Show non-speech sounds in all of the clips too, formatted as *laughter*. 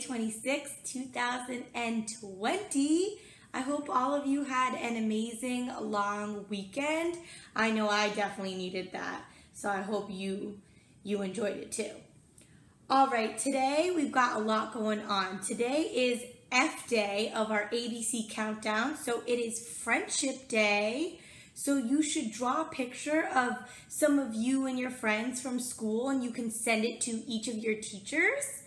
May 26, 2020. I hope all of you had an amazing long weekend. I know I definitely needed that, so I hope you you enjoyed it too. All right, today we've got a lot going on. Today is F day of our ABC countdown, so it is Friendship Day. So you should draw a picture of some of you and your friends from school and you can send it to each of your teachers.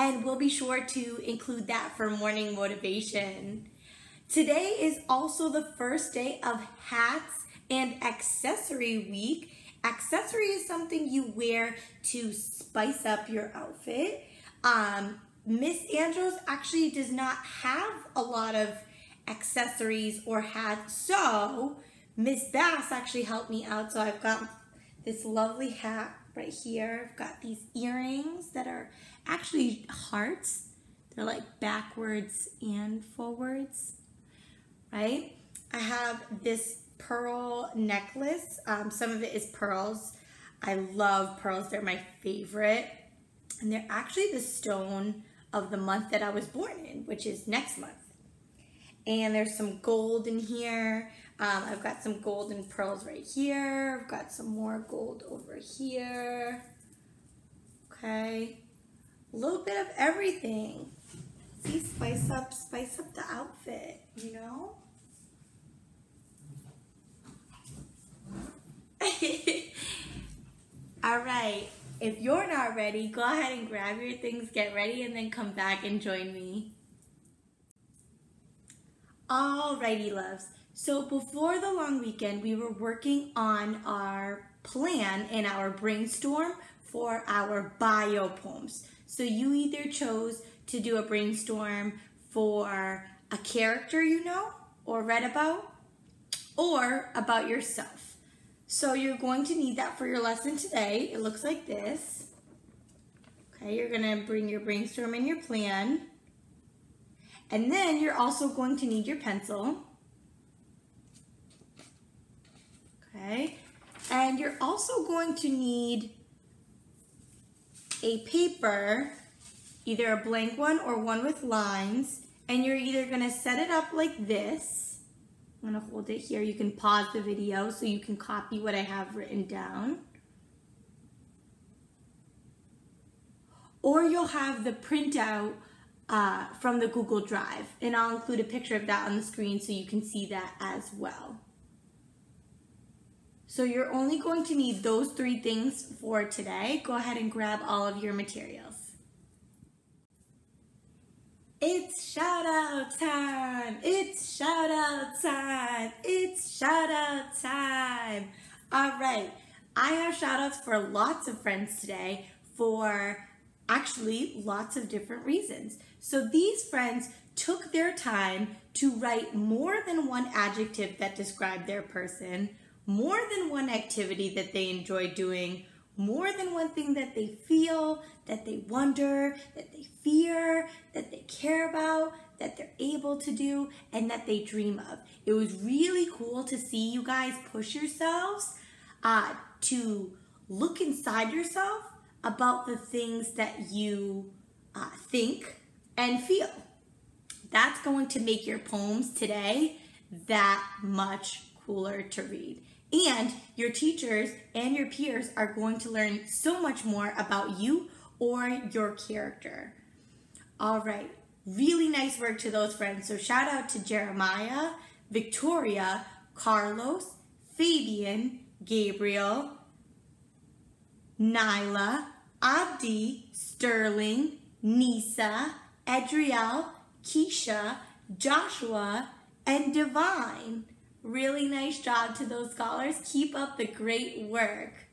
And we'll be sure to include that for morning motivation. Today is also the first day of hats and accessory week. Accessory is something you wear to spice up your outfit. Um, Miss Andrews actually does not have a lot of accessories or hats, so Miss Bass actually helped me out. So I've got this lovely hat right here. I've got these earrings that are actually hearts. They're like backwards and forwards, right? I have this pearl necklace. Um, some of it is pearls. I love pearls. They're my favorite. And they're actually the stone of the month that I was born in, which is next month. And there's some gold in here. Um, I've got some golden pearls right here. I've got some more gold over here. Okay. A little bit of everything. See, spice up, spice up the outfit, you know? *laughs* All right. If you're not ready, go ahead and grab your things, get ready, and then come back and join me. Alrighty, loves. So before the long weekend, we were working on our plan and our brainstorm for our bio poems. So you either chose to do a brainstorm for a character you know or read about or about yourself. So you're going to need that for your lesson today. It looks like this. Okay, you're gonna bring your brainstorm and your plan. And then you're also going to need your pencil. Okay? And you're also going to need a paper, either a blank one or one with lines, and you're either gonna set it up like this. I'm gonna hold it here. You can pause the video so you can copy what I have written down. Or you'll have the printout uh, from the Google Drive, and I'll include a picture of that on the screen so you can see that as well. So you're only going to need those three things for today. Go ahead and grab all of your materials. It's shout out time. It's shout out time. It's shout out time. All right. I have shout outs for lots of friends today for actually lots of different reasons. So these friends took their time to write more than one adjective that described their person more than one activity that they enjoy doing, more than one thing that they feel, that they wonder, that they fear, that they care about, that they're able to do, and that they dream of. It was really cool to see you guys push yourselves uh, to look inside yourself about the things that you uh, think and feel. That's going to make your poems today that much cooler to read. And your teachers and your peers are going to learn so much more about you or your character. All right, really nice work to those friends. So shout out to Jeremiah, Victoria, Carlos, Fabian, Gabriel, Nyla, Abdi, Sterling, Nisa, Adriel, Keisha, Joshua, and Divine. Really nice job to those scholars. Keep up the great work.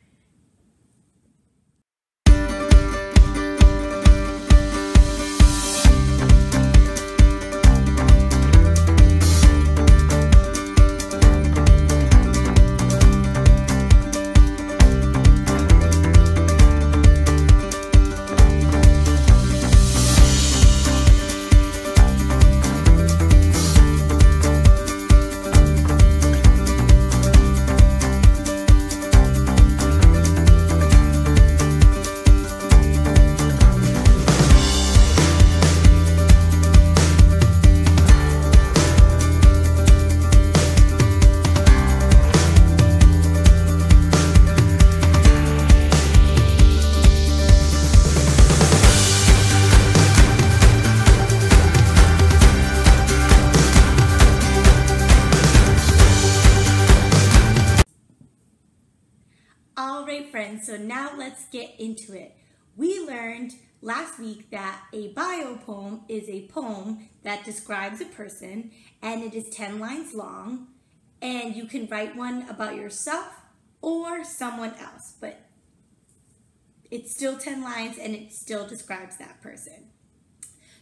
Get into it. We learned last week that a bio poem is a poem that describes a person and it is 10 lines long and you can write one about yourself or someone else, but it's still 10 lines and it still describes that person.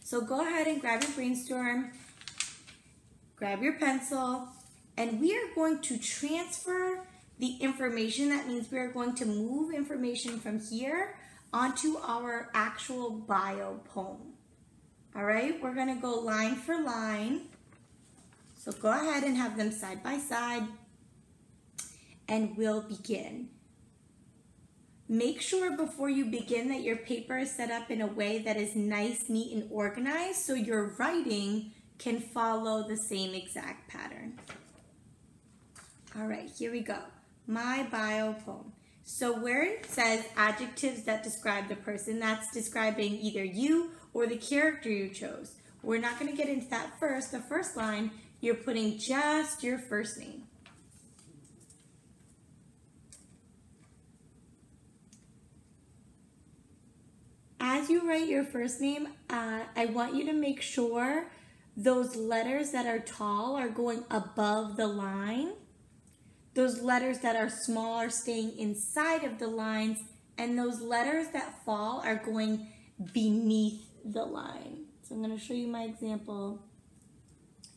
So go ahead and grab your brainstorm, grab your pencil, and we are going to transfer the information. That means we are going to move information from here onto our actual bio poem. All right, we're gonna go line for line. So go ahead and have them side by side and we'll begin. Make sure before you begin that your paper is set up in a way that is nice, neat, and organized so your writing can follow the same exact pattern. All right, here we go. My bio poem. So where it says adjectives that describe the person, that's describing either you or the character you chose. We're not going to get into that first. The first line, you're putting just your first name. As you write your first name, uh, I want you to make sure those letters that are tall are going above the line those letters that are small are staying inside of the lines, and those letters that fall are going beneath the line. So I'm going to show you my example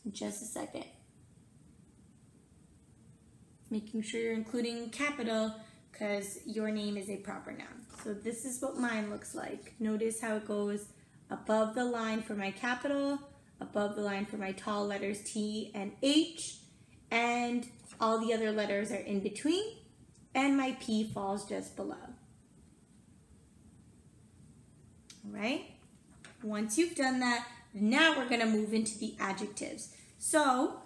in just a second. Making sure you're including capital because your name is a proper noun. So this is what mine looks like. Notice how it goes above the line for my capital, above the line for my tall letters T and H, and all the other letters are in between, and my P falls just below. All right? Once you've done that, now we're going to move into the adjectives. So,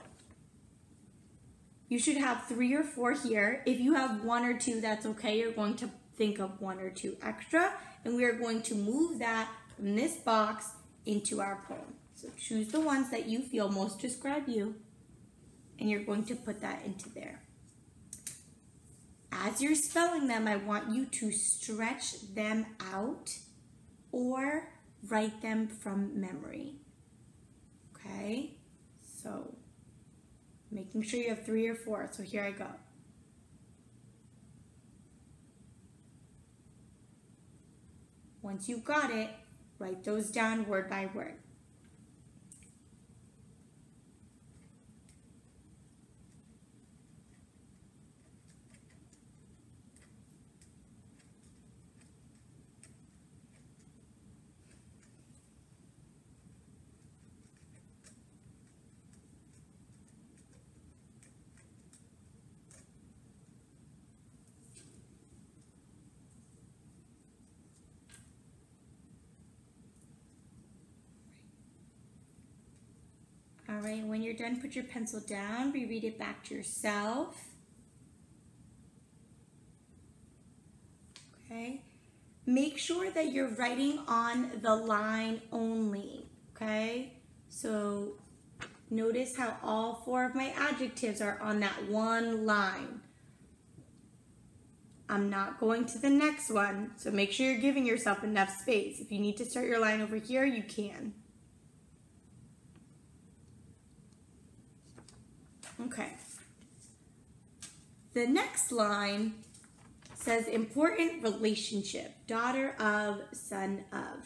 you should have three or four here. If you have one or two, that's okay. You're going to think of one or two extra, and we are going to move that from this box into our poem. So choose the ones that you feel most describe you and you're going to put that into there. As you're spelling them, I want you to stretch them out or write them from memory. Okay? So, making sure you have three or four. So here I go. Once you've got it, write those down word by word. Right, when you're done, put your pencil down, reread it back to yourself. Okay. Make sure that you're writing on the line only, okay? So notice how all four of my adjectives are on that one line. I'm not going to the next one, so make sure you're giving yourself enough space. If you need to start your line over here, you can. Okay. The next line says important relationship, daughter of, son of.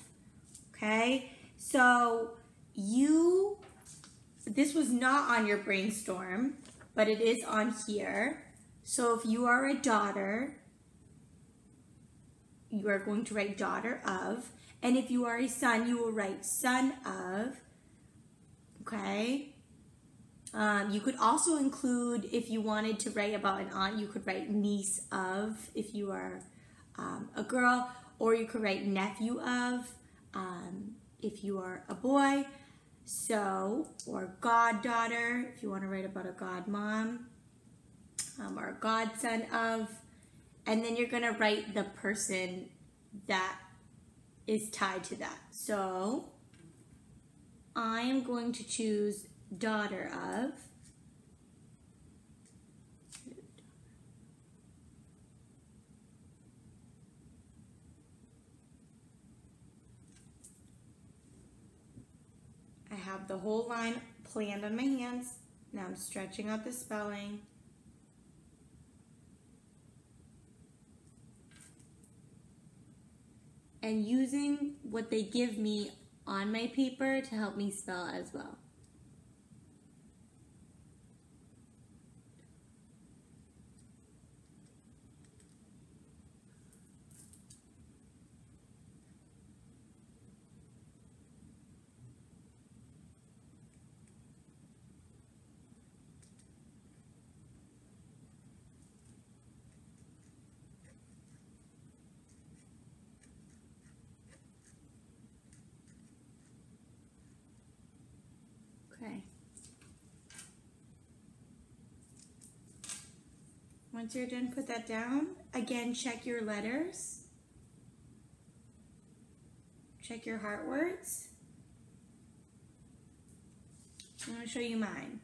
Okay? So you, this was not on your brainstorm, but it is on here. So if you are a daughter, you are going to write daughter of. And if you are a son, you will write son of. Okay? Um, you could also include, if you wanted to write about an aunt, you could write niece of if you are um, a girl, or you could write nephew of um, if you are a boy. So, or goddaughter if you want to write about a godmom, um, or godson of. And then you're going to write the person that is tied to that. So, I am going to choose daughter of, I have the whole line planned on my hands. Now I'm stretching out the spelling. And using what they give me on my paper to help me spell as well. Once you're done, put that down. Again, check your letters. Check your heart words. I'm going to show you mine.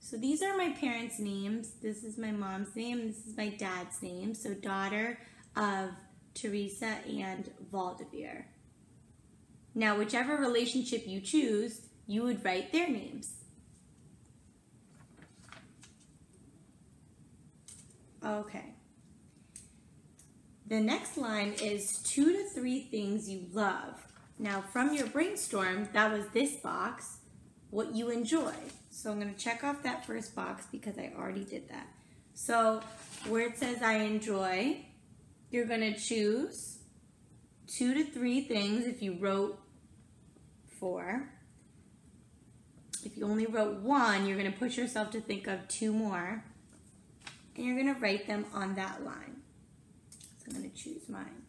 So these are my parents' names. This is my mom's name. This is my dad's name. So daughter of Teresa and Valdevere. Now, whichever relationship you choose, you would write their names. Okay. The next line is two to three things you love. Now, from your brainstorm, that was this box, what you enjoy. So I'm to check off that first box because I already did that. So where it says I enjoy, you're to choose two to three things if you wrote four. If you only wrote one, you're to push yourself to think of two more. And you're going to write them on that line. So I'm going to choose mine.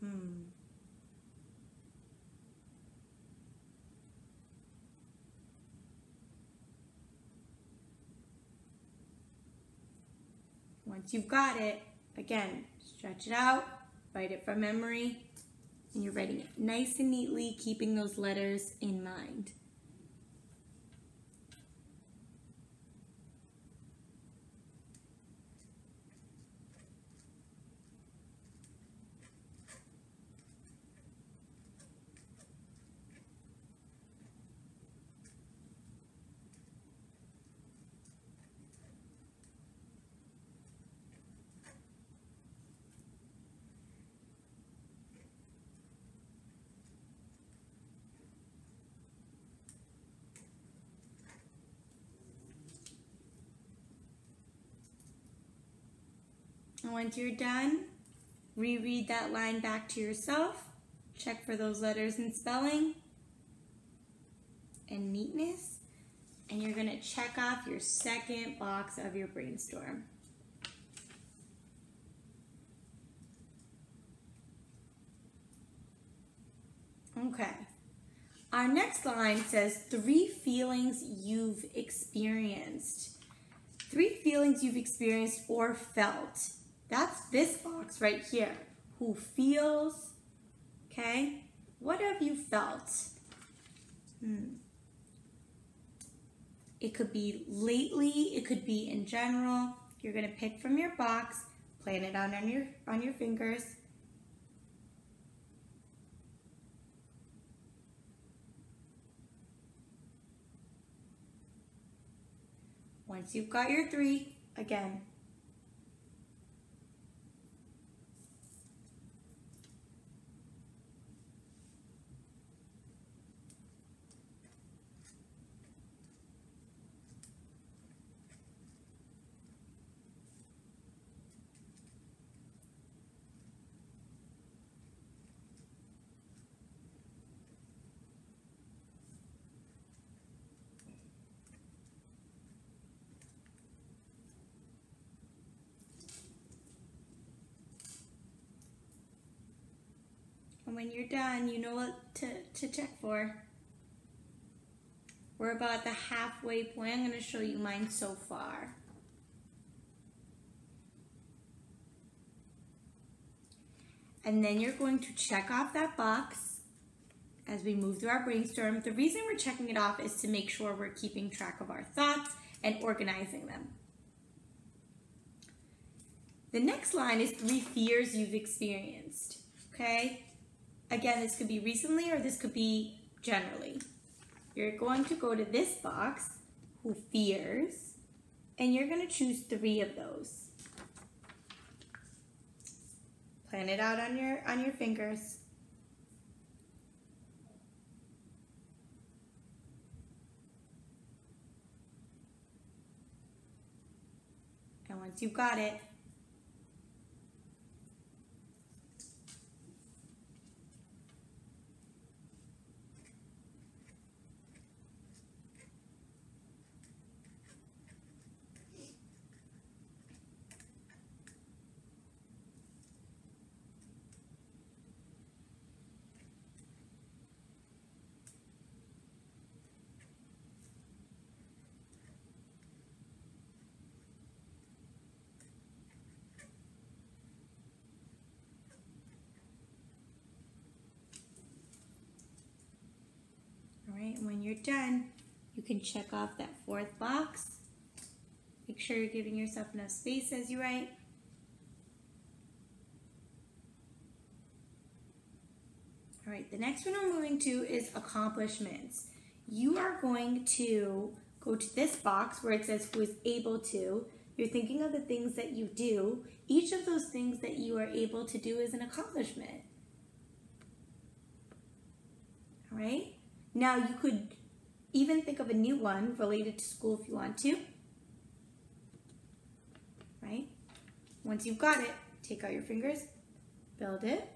Hmm. Once you've got it, again, stretch it out, write it from memory, and you're writing it nice and neatly, keeping those letters in mind. And once you're done, reread that line back to yourself. Check for those letters and spelling and neatness. And you're gonna check off your second box of your brainstorm. Okay. Our next line says three feelings you've experienced. Three feelings you've experienced or felt. That's this box right here. Who feels, okay? What have you felt? Hmm. It could be lately, it could be in general. You're gonna pick from your box, plant it out on your, on your fingers. Once you've got your three, again, And when you're done, you know what to, to check for. We're about the halfway point. I'm going to show you mine so far. And then you're going to check off that box as we move through our brainstorm. The reason we're checking it off is to make sure we're keeping track of our thoughts and organizing them. The next line is three fears you've experienced. Okay? Again, this could be recently or this could be generally. You're going to go to this box, who fears, and you're going to choose three of those. Plan it out on your on your fingers. And once you've got it, And when you're done, you can check off that fourth box. Make sure you're giving yourself enough space as you write. All right, the next one we're moving to is accomplishments. You are going to go to this box where it says who is able to. You're thinking of the things that you do. Each of those things that you are able to do is an accomplishment. All right? Now you could even think of a new one related to school if you want to. Right? Once you've got it, take out your fingers, build it.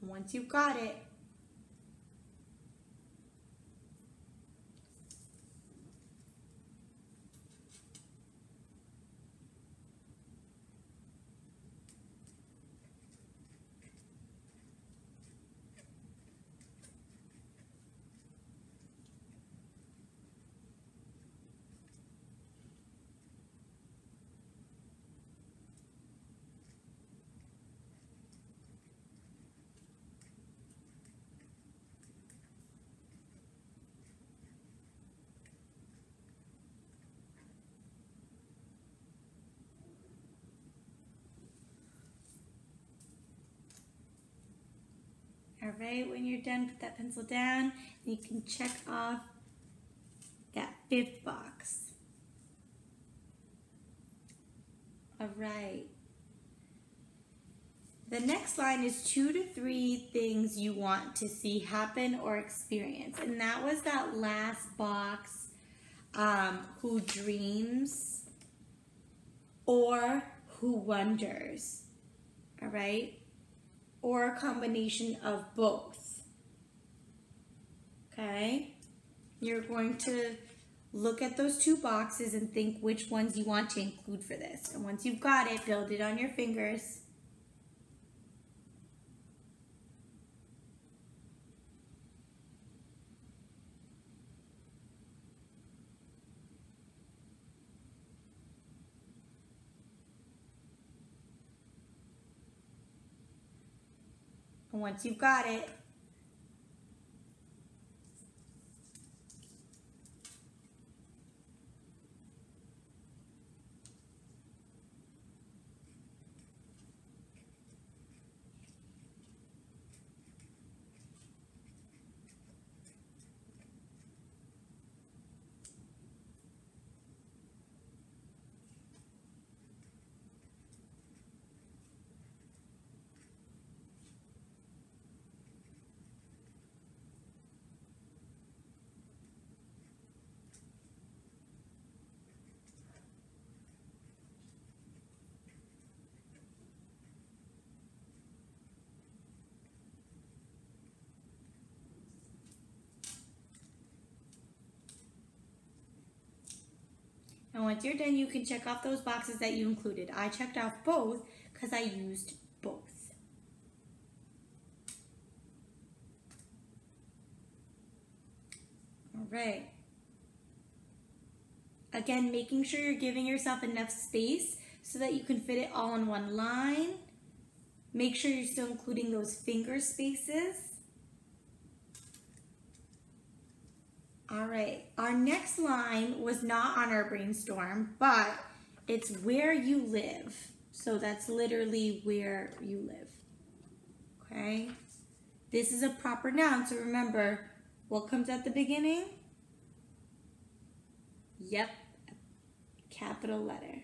Once you've got it, right, when you're done, put that pencil down. And you can check off that fifth box. All right. The next line is two to three things you want to see happen or experience. And that was that last box, um, who dreams or who wonders. All right or a combination of both. Okay? You're going to look at those two boxes and think which ones you want to include for this. And once you've got it, build it on your fingers. Once you've got it, once you're done, you can check off those boxes that you included. I checked off both because I used both. All right. Again, making sure you're giving yourself enough space so that you can fit it all in one line. Make sure you're still including those finger spaces. All right, our next line was not on our brainstorm, but it's where you live. So that's literally where you live. Okay? This is a proper noun, so remember what comes at the beginning? Yep, capital letter.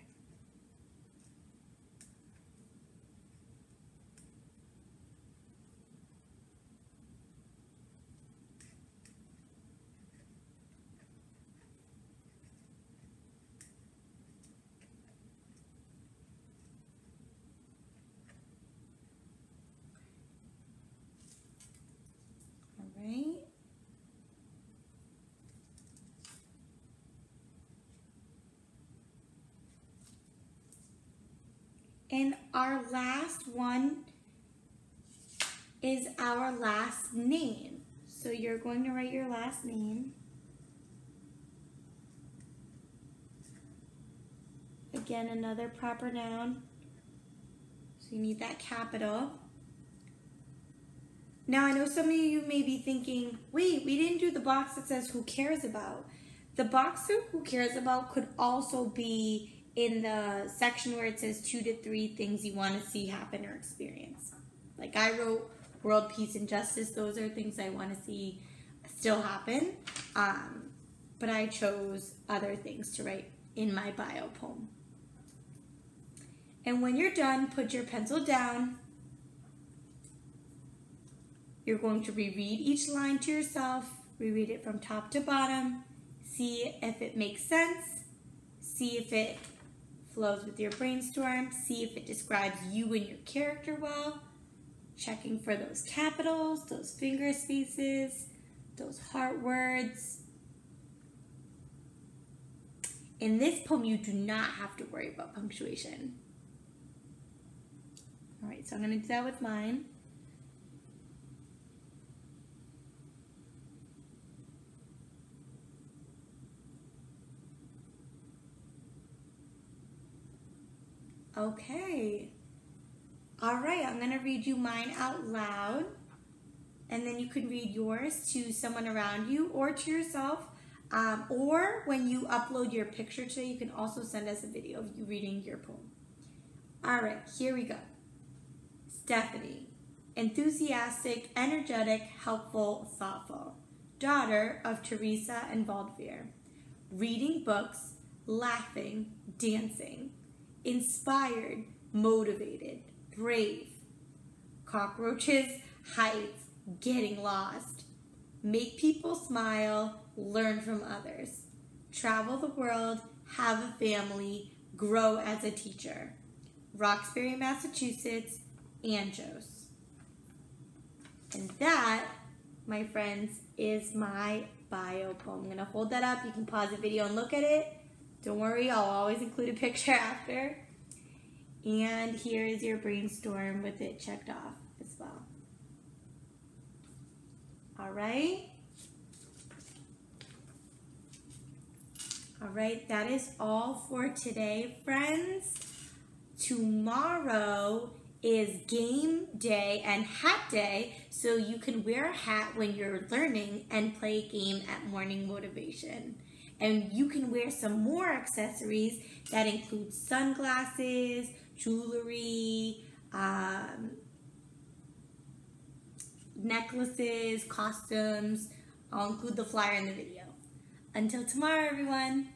And our last one is our last name. So you're going to write your last name. Again, another proper noun. So you need that capital. Now I know some of you may be thinking, wait, we didn't do the box that says who cares about. The box of who cares about could also be in the section where it says two to three things you want to see happen or experience. Like I wrote world peace and justice. Those are things I want to see still happen. Um, but I chose other things to write in my bio poem. And when you're done, put your pencil down. You're going to reread each line to yourself, reread it from top to bottom, see if it makes sense, see if it flows with your brainstorm, see if it describes you and your character well, checking for those capitals, those finger spaces, those heart words. In this poem, you do not have to worry about punctuation. All right, so I'm gonna do that with mine. Okay. All right, I'm gonna read you mine out loud and then you can read yours to someone around you or to yourself. Um, or when you upload your picture today, you can also send us a video of you reading your poem. All right, here we go. Stephanie, enthusiastic, energetic, helpful, thoughtful. Daughter of Teresa and Valdevere. Reading books, laughing, dancing inspired, motivated, brave. Cockroaches, heights, getting lost. Make people smile, learn from others. Travel the world, have a family, grow as a teacher. Roxbury, Massachusetts, Anjos. And that, my friends, is my bio poem. I'm going to hold that up. You can pause the video and look at it. Don't worry, I'll always include a picture *laughs* after. And here is your brainstorm with it checked off as well. All right. All right, that is all for today, friends. Tomorrow is game day and hat day, so you can wear a hat when you're learning and play a game at morning motivation. And you can wear some more accessories that include sunglasses, jewelry, um, necklaces, costumes. I'll include the flyer in the video. Until tomorrow, everyone.